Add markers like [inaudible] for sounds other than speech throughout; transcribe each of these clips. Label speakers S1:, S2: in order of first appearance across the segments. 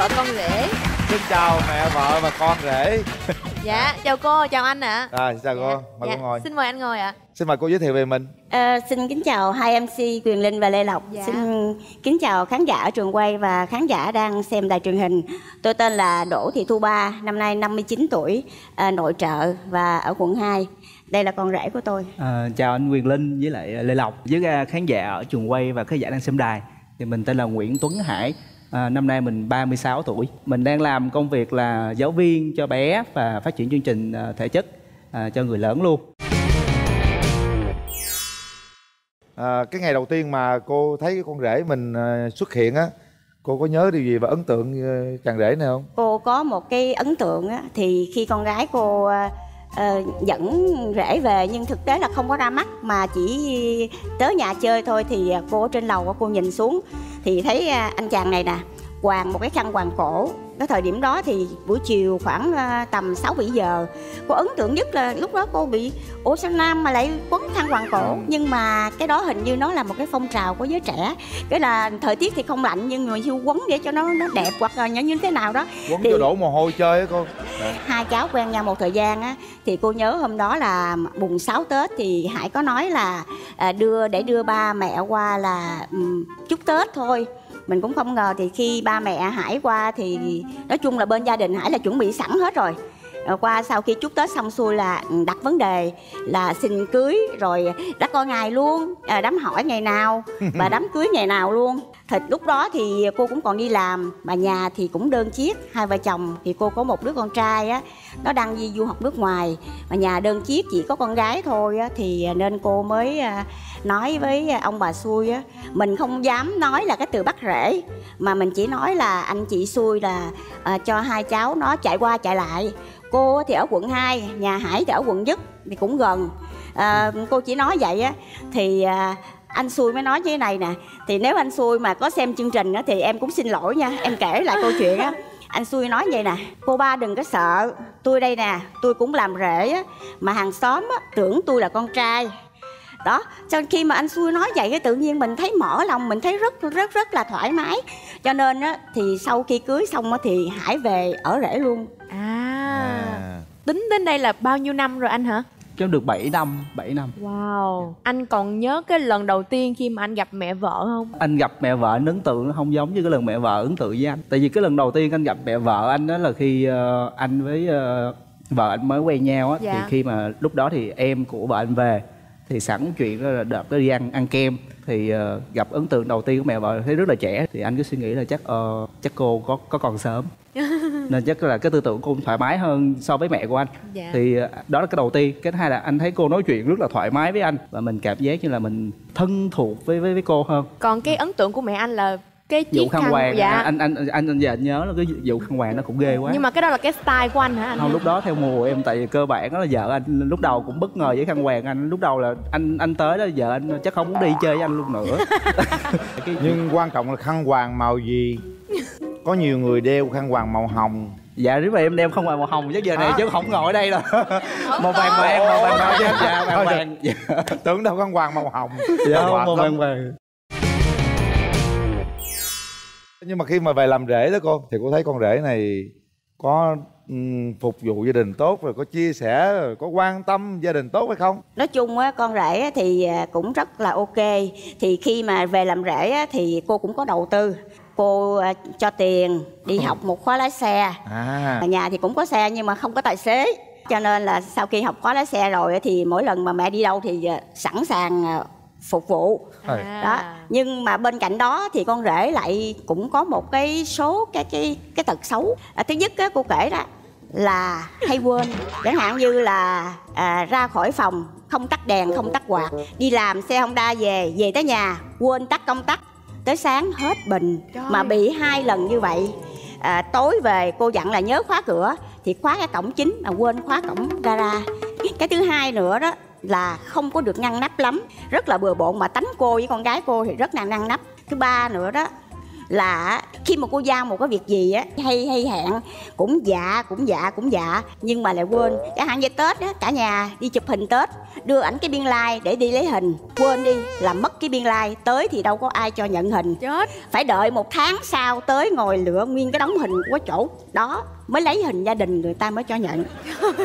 S1: vợ con rể
S2: xin chào mẹ vợ và con rể
S1: dạ chào cô chào anh ạ
S2: rồi chào cô mời
S1: dạ.
S2: cô ngồi
S1: xin mời anh ngồi ạ
S2: xin mời cô giới thiệu về mình
S3: À, xin kính chào hai MC Quyền Linh và Lê Lộc.
S1: Dạ.
S3: Xin kính chào khán giả ở trường quay và khán giả đang xem đài truyền hình. Tôi tên là Đỗ Thị Thu Ba, năm nay 59 tuổi, à, nội trợ và ở quận 2. Đây là con rể của tôi.
S4: À, chào anh Quyền Linh với lại Lê Lộc với à, khán giả ở trường quay và khán giả đang xem đài thì mình tên là Nguyễn Tuấn Hải à, năm nay mình 36 tuổi. Mình đang làm công việc là giáo viên cho bé và phát triển chương trình à, thể chất à, cho người lớn luôn.
S2: À, cái ngày đầu tiên mà cô thấy cái con rể mình à, xuất hiện á cô có nhớ điều gì và ấn tượng à, chàng rể này không?
S3: Cô có một cái ấn tượng á, thì khi con gái cô Ờ, uh, dẫn rể về nhưng thực tế là không có ra mắt mà chỉ tới nhà chơi thôi thì cô ở trên lầu cô nhìn xuống thì thấy à, anh chàng này nè quàng một cái khăn quàng cổ cái thời điểm đó thì buổi chiều khoảng à, tầm 6 7 giờ cô ấn tượng nhất là lúc đó cô bị ủa sao nam mà lại quấn khăn quàng cổ? Nhưng mà cái đó hình như nó là một cái phong trào của giới trẻ. Cái là thời tiết thì không lạnh nhưng mà hiu quấn để cho nó nó đẹp hoặc là như thế nào đó.
S2: Quấn
S3: Thì-
S2: cho đổ mồ hôi chơi á cô. [laughs]
S3: Hai cháu quen nhau một thời gian á thì cô nhớ hôm đó là mùng 6 Tết thì Hải có nói là à, đưa để đưa ba mẹ qua là ừm, chúc Tết thôi mình cũng không ngờ thì khi ba mẹ Hải qua thì nói chung là bên gia đình Hải là chuẩn bị sẵn hết rồi. Qua sau khi chúc Tết xong xuôi là đặt vấn đề là xin cưới rồi đã coi ngày luôn à, đám hỏi ngày nào và đám cưới ngày nào luôn thịt lúc đó thì cô cũng còn đi làm mà nhà thì cũng đơn chiếc hai vợ chồng thì cô có một đứa con trai á nó đang đi du học nước ngoài mà nhà đơn chiếc chỉ có con gái thôi á thì nên cô mới à, nói với ông bà xui á mình không dám nói là cái từ bắt rễ mà mình chỉ nói là anh chị xui là à, cho hai cháu nó chạy qua chạy lại. Cô thì ở quận 2, nhà Hải thì ở quận Nhất thì cũng gần. À, cô chỉ nói vậy á thì à, anh xui mới nói như thế này nè thì nếu anh xui mà có xem chương trình á thì em cũng xin lỗi nha em kể lại câu chuyện á. Anh xui nói vậy nè cô ba đừng có sợ tôi đây nè tôi cũng làm rể á mà hàng xóm á tưởng tôi là con trai. Đó cho khi mà anh xui nói vậy cái tự nhiên mình thấy mở lòng mình thấy rất rất rất là thoải mái. Cho nên á thì sau khi cưới xong á thì hải về ở rể luôn.
S1: À. tính đến đây là bao nhiêu năm rồi anh hả
S4: cho được 7 năm 7 năm.
S1: Wow. Anh còn nhớ cái lần đầu tiên khi mà anh gặp mẹ vợ không?
S4: Anh gặp mẹ vợ anh ấn tượng nó không giống như cái lần mẹ vợ ấn tượng với anh. Tại vì cái lần đầu tiên anh gặp mẹ vợ anh đó là khi ờ, anh với ờ, vợ anh mới quen nhau á
S1: Dạ.
S4: thì khi mà lúc đó thì em của vợ anh về thì sẵn chuyện đó là đợt đó đi ăn ăn kem. Thì ờ, gặp ấn tượng đầu tiên của mẹ vợ thấy rất là trẻ thì anh cứ suy nghĩ là chắc ờ, chắc cô có có còn sớm [laughs] nên chắc là cái tư tưởng cô cũng thoải mái hơn so với mẹ của anh.
S1: Dạ.
S4: thì ờ, đó là cái đầu tiên. Cái thứ hai là anh thấy cô nói chuyện rất là thoải mái với anh và mình cảm giác như là mình thân thuộc với với với cô hơn.
S1: Còn cái ấn tượng của mẹ anh là cái
S4: vụ
S1: chiếc
S4: khăn hoàng
S1: dạ.
S4: Anh anh anh anh giờ anh nhớ là cái vụ khăn hoàng nó cũng ghê quá.
S1: Nhưng mà cái đó là cái style của anh hả anh?
S4: Không lúc đó theo mùa em tại vì cơ bản đó là vợ anh lúc đầu cũng bất ngờ với khăn hoàng anh. Lúc đầu là anh anh tới đó vợ anh chắc không muốn đi chơi với anh luôn nữa. [laughs]
S2: Nhưng quan trọng là khăn hoàng màu gì có nhiều người đeo khăn hoàng màu hồng.
S4: Dạ nếu mà em đem không hoàng màu hồng chắc giờ này chứ không ngồi ở đây rồi [laughs] màu vàng vàng màu vàng vàng dạ vàng vàng. dạ. [laughs]
S2: Tưởng đâu khăn hoàng màu hồng.
S4: Dạ không màu vàng vàng.
S2: Nhưng mà khi mà về làm rể đó cô thì cô thấy con rể này có phục vụ gia đình tốt rồi có chia sẻ rồi có quan tâm gia đình tốt hay không?
S3: Nói chung á con rể á, thì à, cũng rất là ok. Thì khi mà về làm rể á, thì cô cũng có đầu tư cô à, cho tiền đi học một khóa lái xe.
S2: À.
S3: Ở nhà thì cũng có xe nhưng mà không có tài xế. Cho nên là sau khi học khóa lái xe rồi á, thì mỗi lần mà mẹ đi đâu thì à, sẵn sàng à, phục vụ.
S2: Rồi.
S1: À.
S3: đó. Nhưng mà bên cạnh đó thì con rể lại cũng có một cái số cái cái cái tật xấu. À, thứ nhất á, cô kể đó là hay quên. Chẳng hạn như là à, ra khỏi phòng không tắt đèn không tắt quạt đi làm xe honda về về tới nhà quên tắt công tắc tới sáng hết bình
S1: Trời.
S3: mà bị hai lần như vậy. À, tối về cô dặn là nhớ khóa cửa thì khóa cái cổng chính mà quên khóa cổng gara. Cái thứ hai nữa đó là không có được ngăn nắp lắm. Rất là bừa bộn mà tánh cô với con gái cô thì rất là ngăn nắp. Thứ ba nữa đó là khi mà cô giao một cái việc gì á hay hay hẹn cũng dạ cũng dạ cũng dạ nhưng mà lại quên. Chẳng hạn như tết á cả nhà đi chụp hình tết đưa ảnh cái biên lai để đi lấy hình. Quên đi làm mất cái biên lai tới thì đâu có ai cho nhận hình.
S1: Chết.
S3: Phải đợi một tháng sau tới ngồi lựa nguyên cái đống hình của chỗ đó mới lấy hình gia đình người ta mới cho nhận.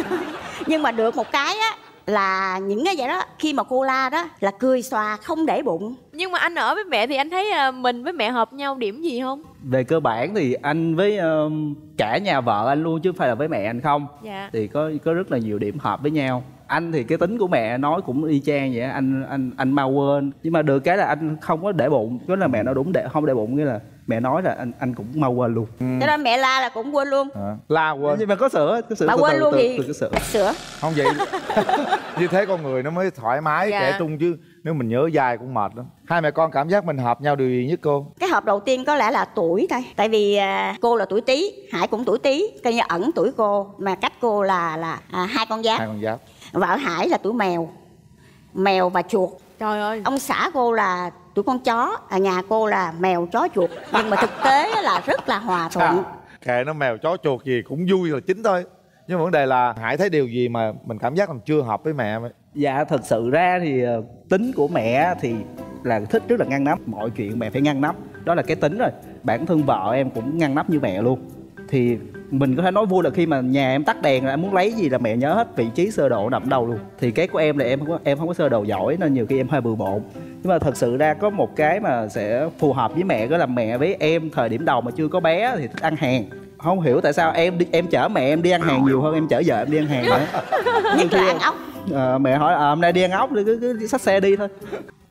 S3: [laughs] Nhưng mà được một cái á là những cái vậy đó. Khi mà cô la đó là cười xòa không để bụng.
S1: Nhưng mà anh ở với mẹ thì anh thấy à, mình với mẹ hợp nhau điểm gì không?
S4: Về cơ bản thì anh với um, cả nhà vợ anh luôn chứ không phải là với mẹ anh không.
S1: Dạ.
S4: Thì có có rất là nhiều điểm hợp với nhau. Anh thì cái tính của mẹ nói cũng y chang vậy á, anh anh anh mau quên. Nhưng mà được cái là anh không có để bụng. Đó là mẹ nói đúng để không để bụng nghĩa là mẹ nói là anh anh cũng mau quên luôn.
S3: Cho nên mẹ la là cũng quên luôn.
S2: À, la quên.
S4: Nhưng mà có sửa có sửa
S3: Mà
S4: từ
S3: quên
S4: từ,
S3: luôn
S4: từ,
S3: thì-
S4: từ cái sửa
S3: sửa
S2: không vậy [laughs] như thế con người nó mới thoải mái
S1: Dạ.
S2: trẻ trung chứ nếu mình nhớ dài cũng mệt lắm. Hai mẹ con cảm giác mình hợp nhau điều gì nhất cô?
S3: Cái hợp đầu tiên có lẽ là tuổi thôi. Tại vì à, cô là tuổi tý hải cũng tuổi tý coi như ẩn tuổi cô. Mà cách cô là là à, hai con giáp.
S2: Hai con giáp.
S3: Vợ hải là tuổi mèo. Mèo và chuột.
S1: Trời ơi.
S3: Ông xã cô là tuổi con chó ở nhà cô là mèo chó chuột nhưng mà thực tế là rất là hòa thuận.
S2: kệ nó mèo chó chuột gì cũng vui là chính thôi. Nhưng mà vấn đề là hải thấy điều gì mà mình cảm giác mình chưa hợp với mẹ
S4: dạ thật sự ra thì ờ, tính của mẹ thì là thích rất là ngăn nắp. Mọi chuyện mẹ phải ngăn nắp. Đó là cái tính rồi. Bản thân vợ em cũng ngăn nắp như mẹ luôn. Thì mình có thể nói vui là khi mà nhà em tắt đèn là em muốn lấy gì là mẹ nhớ hết vị trí sơ đồ nằm đâu luôn. Thì cái của em là em không có em không có sơ đồ giỏi nên nhiều khi em hơi bừa bộn nhưng mà thật sự ra có một cái mà sẽ phù hợp với mẹ đó là mẹ với em thời điểm đầu mà chưa có bé thì thích ăn hàng. Không hiểu tại sao em đi em chở mẹ em đi ăn hàng nhiều hơn em chở vợ em đi ăn hàng nữa. [laughs]
S3: Nhất là ăn ốc.
S4: Ờ, mẹ hỏi à, hôm nay đi ăn ốc thì cứ, cứ xách xe đi thôi.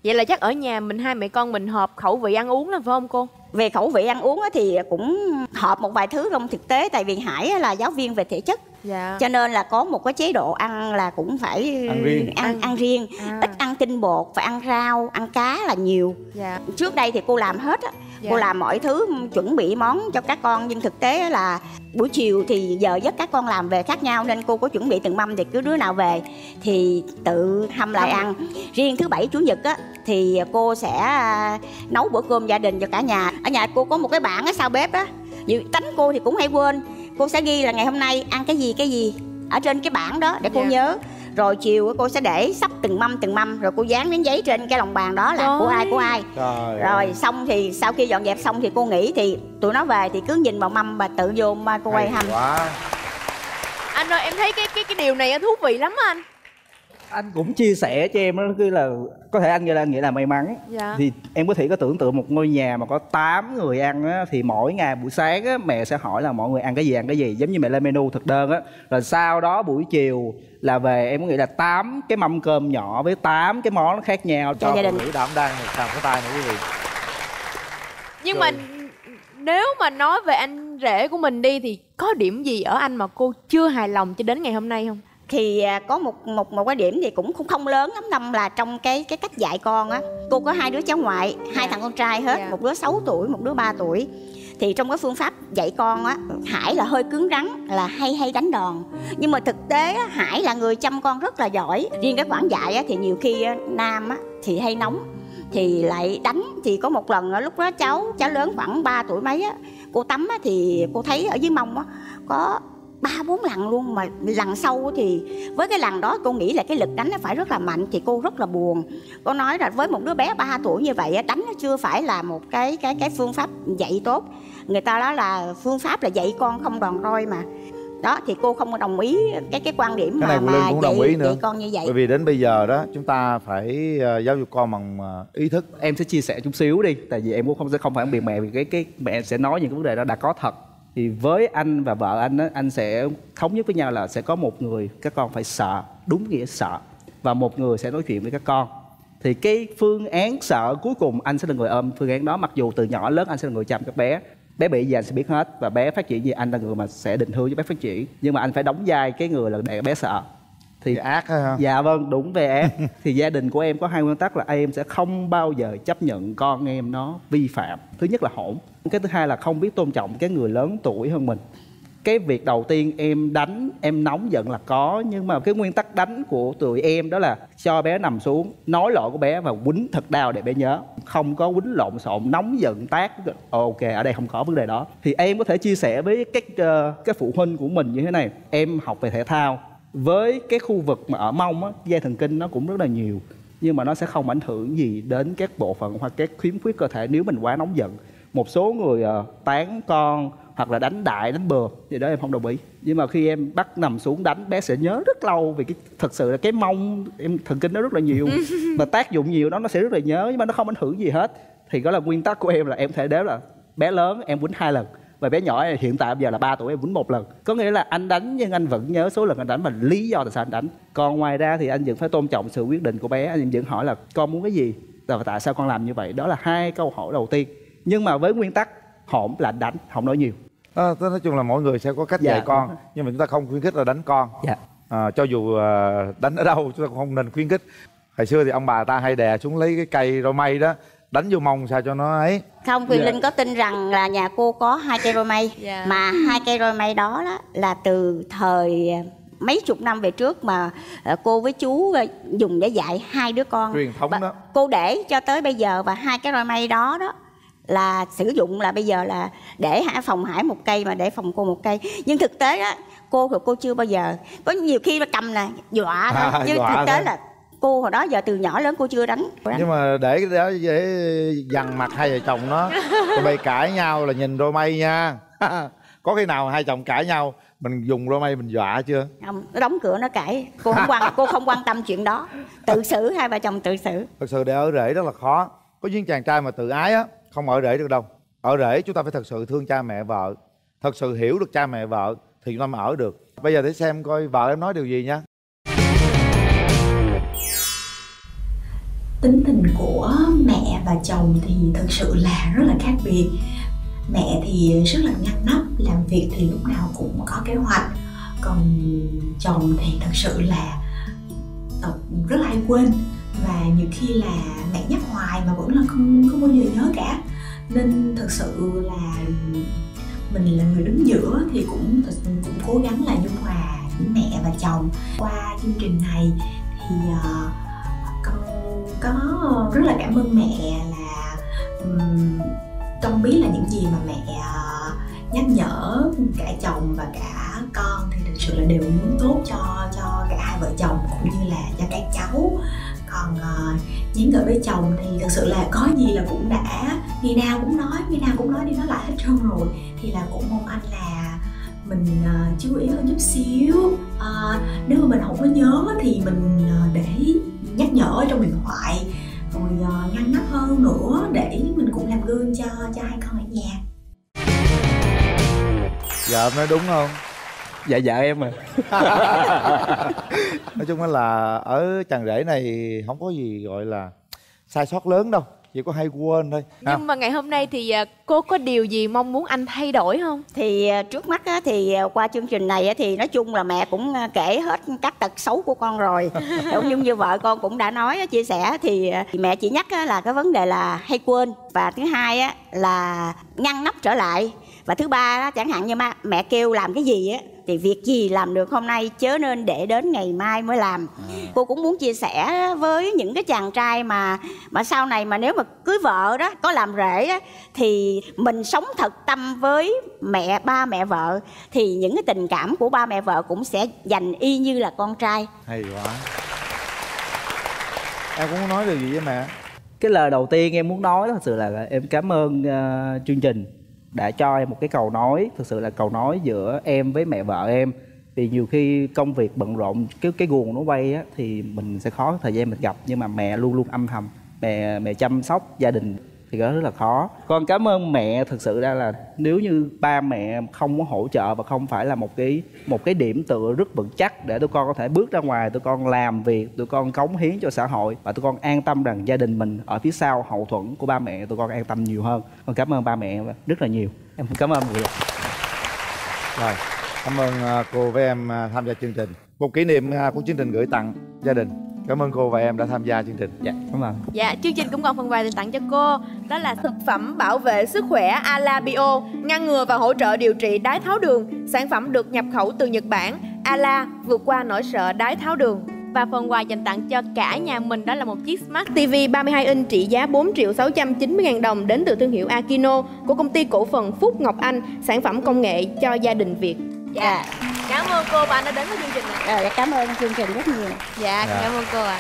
S1: Vậy là chắc ở nhà mình hai mẹ con mình hợp khẩu vị ăn uống lắm phải không cô?
S3: Về khẩu vị ăn uống á thì cũng hợp một vài thứ trong thực tế tại vì hải là giáo viên về thể chất.
S1: Dạ.
S3: Cho nên là có một cái chế độ ăn là cũng phải
S2: Ăn riêng.
S3: ăn,
S1: Ăn-
S3: ăn riêng.
S1: À.
S3: ít tinh bột phải ăn rau ăn cá là nhiều.
S1: Dạ.
S3: Trước đây thì cô làm hết á.
S1: Dạ.
S3: cô làm mọi thứ chuẩn bị món cho các con nhưng thực tế là buổi chiều thì giờ giấc các con làm về khác nhau nên cô có chuẩn bị từng mâm thì cứ đứa nào về thì tự hâm lại ăn. Riêng thứ bảy chủ nhật á thì cô sẽ à, nấu bữa cơm gia đình cho cả nhà. Ở nhà cô có một cái bảng ở sau bếp á. Nhiều tánh cô thì cũng hay quên. Cô sẽ ghi là ngày hôm nay ăn cái gì cái gì ở trên cái bảng đó để cô
S1: Dạ.
S3: nhớ rồi chiều á, cô sẽ để sắp từng mâm từng mâm. Rồi cô dán miếng giấy trên cái lòng bàn đó là
S1: Trời
S3: của ai của ai.
S2: Trời
S3: rồi
S2: ơi.
S3: xong thì sau khi dọn dẹp xong thì cô nghỉ thì tụi nó về thì cứ nhìn vào mâm và tự vô mà cô quay
S2: quá.
S1: Anh ơi em thấy cái cái cái điều này thú vị lắm á anh
S4: anh cũng chia sẻ cho em đó cứ là có thể anh nghĩ là nghĩa là may mắn.
S1: Dạ.
S4: thì em có thể có tưởng tượng một ngôi nhà mà có 8 người ăn á, thì mỗi ngày buổi sáng á, mẹ sẽ hỏi là mọi người ăn cái gì ăn cái gì giống như mẹ lên menu thực đơn á. Rồi sau đó buổi chiều là về em có nghĩ là 8 cái mâm cơm nhỏ với 8 cái món khác nhau
S3: Cho gia đình.
S2: nữ đảm đang một sàn cái tay này quý vị.
S1: Nhưng mà nếu mà nói về anh rể của mình đi thì có điểm gì ở anh mà cô chưa hài lòng cho đến ngày hôm nay không
S3: thì à, có một một một cái điểm thì cũng không không lớn lắm đâu là trong cái cái cách dạy con á cô có hai đứa cháu ngoại hai
S1: Dạ.
S3: thằng con trai hết
S1: Dạ.
S3: một đứa 6 tuổi một đứa 3 tuổi thì trong cái phương pháp dạy con á hải là hơi cứng rắn là hay hay đánh đòn nhưng mà thực tế á, hải là người chăm con rất là giỏi riêng cái khoản dạy á, thì nhiều khi á, nam á, thì hay nóng thì lại đánh thì có một lần á, lúc đó cháu cháu lớn khoảng 3 tuổi mấy á cô tắm á, thì cô thấy ở dưới mông á có ba bốn lần luôn. Mà lần sau thì với cái lần đó cô nghĩ là cái lực đánh nó phải rất là mạnh thì cô rất là buồn. Cô nói là với một đứa bé 3 tuổi như vậy á, đánh nó chưa phải là một cái cái cái phương pháp dạy tốt. Người ta nói là phương pháp là dạy con không đòn roi mà. Đó thì cô không có đồng ý cái cái quan điểm
S2: Cái này
S3: mà mà
S2: cũng
S3: dạy,
S2: đồng ý nữa.
S3: dạy con như vậy.
S2: Bởi vì đến bây giờ đó chúng ta phải ờ, giáo dục con bằng ờ, ý thức.
S4: Em sẽ chia sẻ chút xíu đi tại vì em cũng không sẽ không phản biện mẹ vì cái cái mẹ sẽ nói những cái vấn đề đó đã có thật thì với anh và vợ anh á anh sẽ thống nhất với nhau là sẽ có một người các con phải sợ đúng nghĩa sợ. Và một người sẽ nói chuyện với các con. Thì cái phương án sợ cuối cùng anh sẽ là người ôm phương án đó. Mặc dù từ nhỏ lớn anh sẽ là người chăm các bé. Bé bị gì anh sẽ biết hết. Và bé phát triển gì anh là người mà sẽ định hướng cho bé phát triển. Nhưng mà anh phải đóng vai cái người là để bé sợ. Thì
S2: thì ác ha.
S4: Dạ vâng, đúng về em. [laughs] thì gia đình của em có hai nguyên tắc là em sẽ không bao giờ chấp nhận con em nó vi phạm. Thứ nhất là hỗn. Cái thứ hai là không biết tôn trọng cái người lớn tuổi hơn mình. cái việc đầu tiên em đánh em nóng giận là có nhưng mà cái nguyên tắc đánh của tụi em đó là cho bé nằm xuống nói lỗi của bé và quýnh thật đau để bé nhớ. Không có quýnh lộn xộn nóng giận tác ok ở đây không có vấn đề đó. Thì em có thể chia sẻ với các ờ, uh, cái phụ huynh của mình như thế này. Em học về thể thao. Với cái khu vực mà ở mông á dây thần kinh nó cũng rất là nhiều nhưng mà nó sẽ không ảnh hưởng gì đến các bộ phận hoặc các khiếm khuyết cơ thể nếu mình quá nóng giận một số người uh, tán con hoặc là đánh đại đánh bừa thì đó em không đồng ý. Nhưng mà khi em bắt nằm xuống đánh bé sẽ nhớ rất lâu vì cái thật sự là cái mông em thần kinh nó rất là nhiều. [laughs] Và tác dụng nhiều đó nó sẽ rất là nhớ nhưng mà nó không ảnh hưởng gì hết. Thì đó là nguyên tắc của em là em thể đếm là bé lớn em quýnh hai lần và bé nhỏ hiện tại bây giờ là 3 tuổi em quýnh một lần. Có nghĩa là anh đánh nhưng anh vẫn nhớ số lần anh đánh và lý do tại sao anh đánh. Còn ngoài ra thì anh vẫn phải tôn trọng sự quyết định của bé anh vẫn hỏi là con muốn cái gì? Và tại sao con làm như vậy? Đó là hai câu hỏi đầu tiên nhưng mà với nguyên tắc hổm là đánh không nói nhiều.
S2: À, nói chung là mỗi người sẽ có cách
S4: dạ,
S2: dạy con nhưng mà chúng ta không khuyến khích là đánh con.
S4: Dạ.
S2: À, cho dù à, đánh ở đâu chúng ta cũng không nên khuyến khích. Hồi xưa thì ông bà ta hay đè xuống lấy cái cây roi mây đó đánh vô mông sao cho nó ấy.
S3: Không quyền
S2: Dạ.
S3: linh có tin rằng là nhà cô có hai cây roi mây.
S1: Dạ.
S3: mà hai cây roi mây đó, đó là từ thời mấy chục năm về trước mà ờ, cô với chú ờ, dùng để dạy hai đứa con.
S2: Truyền thống
S3: Và
S2: đó.
S3: cô để cho tới bây giờ và hai cái roi mây đó đó là sử dụng là bây giờ là để hải phòng hải một cây mà để phòng cô một cây. Nhưng thực tế á cô thì cô chưa bao giờ. Có nhiều khi mà cầm là dọa thôi. [laughs]
S2: À,
S3: chứ
S2: dọa
S3: thực tế
S2: thôi.
S3: là cô hồi đó giờ từ nhỏ lớn cô chưa đánh.
S2: Nhưng mà để cái đó để dằn mặt hai vợ chồng nó. Tụi bay cãi nhau là nhìn roi mây nha. [laughs] Có khi nào hai chồng cãi nhau mình dùng roi mây mình dọa chưa?
S3: Không nó đóng cửa nó cãi. Cô không quan cô không quan tâm chuyện đó. Tự xử hai vợ chồng tự xử.
S2: Thật sự để ở rể rất là khó có những chàng trai mà tự ái á, không ở rể được đâu. Ở rể chúng ta phải thật sự thương cha mẹ, vợ. Thật sự hiểu được cha mẹ, vợ, thì chúng ta mới ở được. Bây giờ để xem coi vợ em nói điều gì nha.
S5: Tính tình của mẹ và chồng thì thực sự là rất là khác biệt. Mẹ thì rất là ngăn nắp, làm việc thì lúc nào cũng có kế hoạch. Còn chồng thì thật sự là rất là hay quên và nhiều khi là mẹ nhắc hoài mà vẫn là không không bao giờ nhớ cả. Nên thật sự là mình là người đứng giữa thì cũng thật cũng cố gắng là dung hòa giữa mẹ và chồng. Qua chương trình này thì uh, con có rất là cảm ơn mẹ là um, con biết là những gì mà mẹ ờ, nhắc nhở cả chồng và cả con. Thì thực sự là đều muốn tốt cho cho cả hai vợ chồng cũng như là cho các cháu còn uh, nhắn gửi với chồng thì thật sự là có gì là cũng đã. Ngày nào cũng nói ngày nào cũng nói đi nói lại hết trơn rồi. Thì là cũng mong anh là mình uh, chú ý hơn chút xíu. Uh, nếu mà mình không có nhớ thì mình uh, để nhắc nhở ở trong điện thoại. Rồi uh, ngăn nắp hơn nữa để mình cũng làm gương cho cho hai con ở nhà.
S2: Vợ em nói đúng không?
S4: Dạ dạ em à [laughs]
S2: nói chung là ở chàng rể này không có gì gọi là sai sót lớn đâu chỉ có hay quên thôi.
S1: Nhưng mà ngày hôm nay thì à, cô có điều gì mong muốn anh thay đổi không?
S3: Thì ờ, trước mắt á, thì ờ, qua chương trình này á, thì nói chung là mẹ cũng kể hết các tật xấu của con rồi. [laughs] Cũng như như vợ con cũng đã nói chia sẻ thì mẹ chỉ nhắc á, là cái vấn đề là hay quên. Và thứ hai á, là ngăn nắp trở lại. Và thứ ba chẳng hạn như mẹ kêu làm cái gì á thì việc gì làm được hôm nay chớ nên để đến ngày mai mới làm. Cô cũng muốn chia sẻ với những cái chàng trai mà mà sau này mà nếu mà cưới vợ đó có làm rể á thì mình sống thật tâm với mẹ ba mẹ vợ thì những cái tình cảm của ba mẹ vợ cũng sẽ dành y như là con trai.
S2: Hay quá. Em cũng muốn nói điều gì với mẹ?
S4: Cái lời đầu tiên em muốn nói thật sự là, em cảm ơn ờ, chương trình đã cho em một cái cầu nói thực sự là cầu nói giữa em với mẹ vợ em. Vì nhiều khi công việc bận rộn, cái cái guồng nó quay á, thì mình sẽ khó thời gian mình gặp, nhưng mà mẹ luôn luôn âm thầm. Mẹ mẹ chăm sóc gia đình thì đó rất là khó. Con cảm ơn mẹ thực sự ra là nếu như ba mẹ không có hỗ trợ và không phải là một cái một cái điểm tựa rất vững chắc để tụi con có thể bước ra ngoài, tụi con làm việc, tụi con cống hiến cho xã hội và tụi con an tâm rằng gia đình mình ở phía sau hậu thuẫn của ba mẹ tụi con an tâm nhiều hơn. Con cảm ơn ba mẹ rất là nhiều. Em cảm ơn mọi người.
S2: Rồi, cảm ơn à, cô với em à, tham gia chương trình. Một kỷ niệm à, của chương trình gửi tặng gia đình cảm ơn cô và em đã tham gia chương trình.
S4: Dạ cảm ơn.
S1: Dạ, chương trình cũng còn phần quà dành tặng cho cô. Đó là thực phẩm bảo vệ sức khỏe Ala Bio Ngăn ngừa và hỗ trợ điều trị đái tháo đường. Sản phẩm được nhập khẩu từ Nhật Bản. Ala vượt qua nỗi sợ đái tháo đường. Và phần quà dành tặng cho cả nhà mình đó là một chiếc Smart TV 32 inch trị giá 4 triệu 690 ngàn đồng đến từ thương hiệu Akino của công ty cổ phần Phúc Ngọc Anh, sản phẩm công nghệ cho gia đình Việt.
S3: dạ
S1: Cảm ơn cô và anh đã đến với chương trình này.
S3: rồi cảm ơn chương trình rất nhiều
S1: Dạ,
S2: Dạ.
S1: cảm ơn cô ạ.